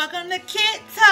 welcome to Kit Talk.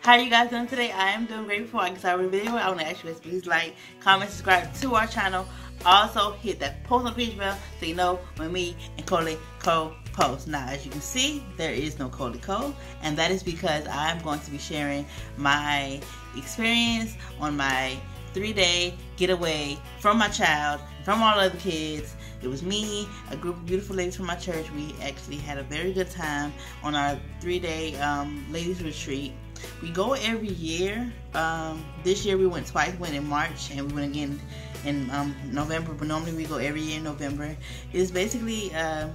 How you guys doing today? I am doing great. Before I get started with the video, I want to ask you guys please like, comment, subscribe to our channel. Also, hit that post notification bell so you know when me and Coley Co post. Now, as you can see, there is no Coley Co, and that is because I'm going to be sharing my experience on my three-day getaway from my child, from all other kids. It was me, a group of beautiful ladies from my church. We actually had a very good time on our three-day um, ladies retreat. We go every year. Um, this year we went twice. went in March and we went again in um, November. But normally we go every year in November. It's basically a,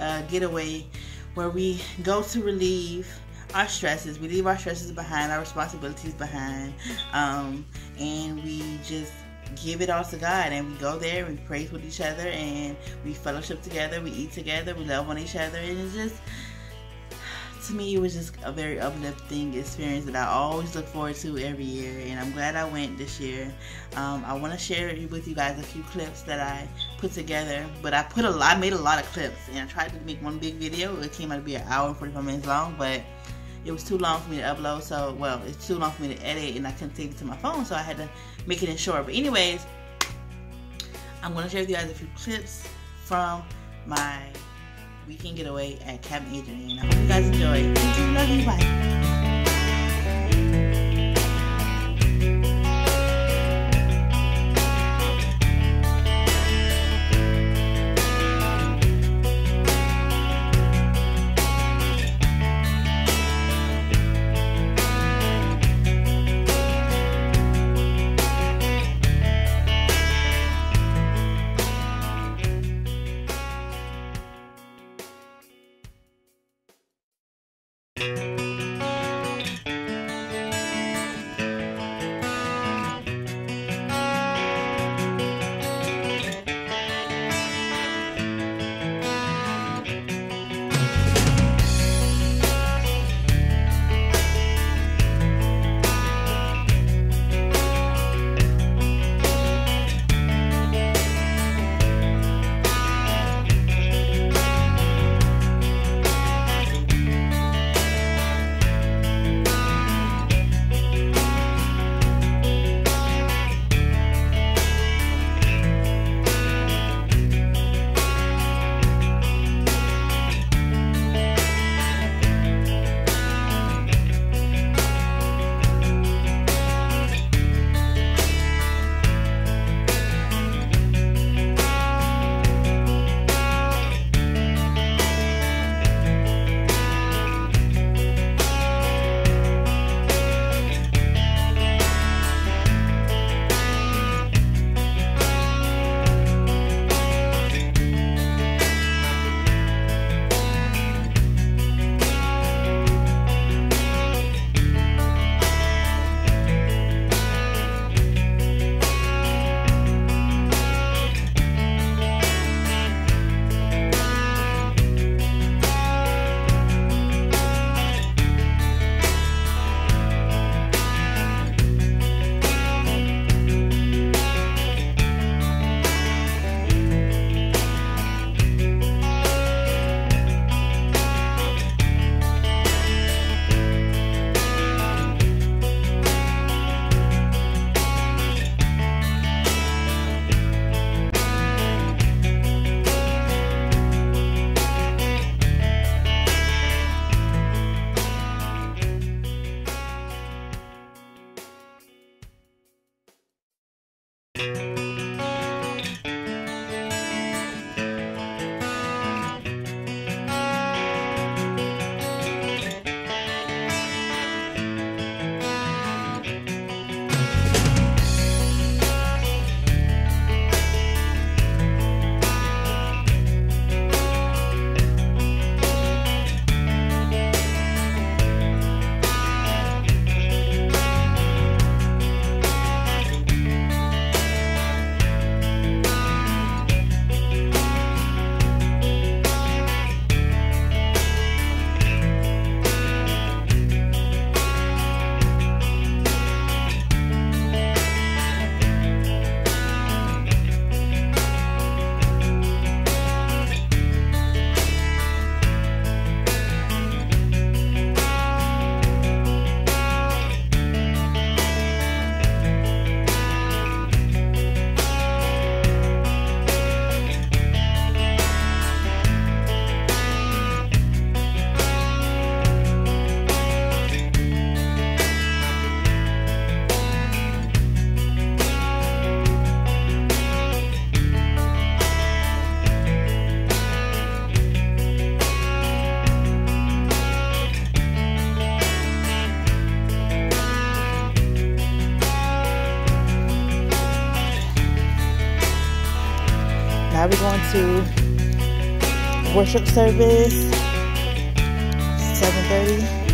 a getaway where we go to relieve our stresses. We leave our stresses behind, our responsibilities behind, um, and we just give it all to God. And we go there, we praise with each other, and we fellowship together. We eat together. We love on each other, and it's just to me, it was just a very uplifting experience that I always look forward to every year, and I'm glad I went this year. Um, I want to share with you guys a few clips that I put together, but I put a lot, I made a lot of clips, and I tried to make one big video. It came out to be an hour and 45 minutes long, but it was too long for me to upload. So, well, it's too long for me to edit, and I couldn't take it to my phone, so I had to make it in short. But anyways, I'm gonna share with you guys a few clips from my weekend getaway at Cabin Adrian. I hope you guys enjoy. Love you. Bye. I'll be going to worship service 7.30.